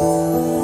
oh